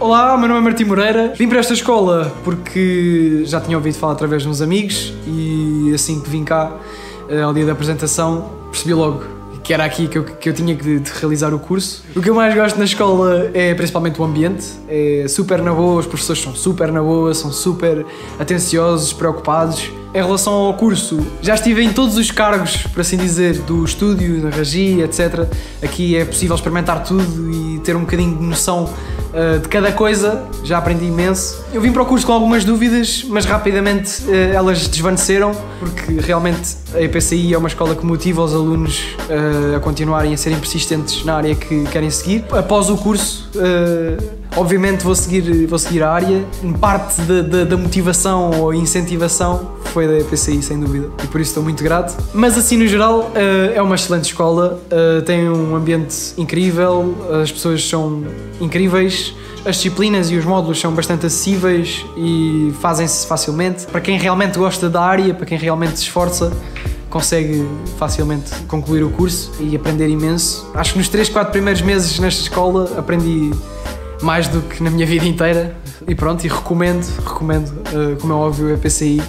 Olá, meu nome é Martim Moreira. Vim para esta escola porque já tinha ouvido falar através de uns amigos e assim que vim cá, eh, ao dia da apresentação, percebi logo que era aqui que eu, que eu tinha de, de realizar o curso. O que eu mais gosto na escola é principalmente o ambiente, é super na boa, os professores são super na boa, são super atenciosos, preocupados. Em relação ao curso, já estive em todos os cargos, por assim dizer, do estúdio, da regia, etc. Aqui é possível experimentar tudo e ter um bocadinho de noção uh, de cada coisa, já aprendi imenso. Eu vim para o curso com algumas dúvidas, mas rapidamente uh, elas desvaneceram, porque realmente a EPCI é uma escola que motiva os alunos uh, a continuarem a serem persistentes na área que querem seguir. Após o curso, obviamente vou seguir, vou seguir a área. Parte da, motivação ou incentivação foi da EPCI, sem dúvida, e por isso estou muito grato. Mas assim, no geral, é uma excelente escola, tem um ambiente incrível, as pessoas são incríveis, as disciplinas e os módulos são bastante acessíveis e fazem-se facilmente. Para quem realmente gosta da área, para quem realmente se esforça, consegue facilmente concluir o curso e aprender imenso. Acho que nos 3, 4 primeiros meses nesta escola aprendi mais do que na minha vida inteira. E pronto, e recomendo, recomendo, eh, como é óbvio, a PCI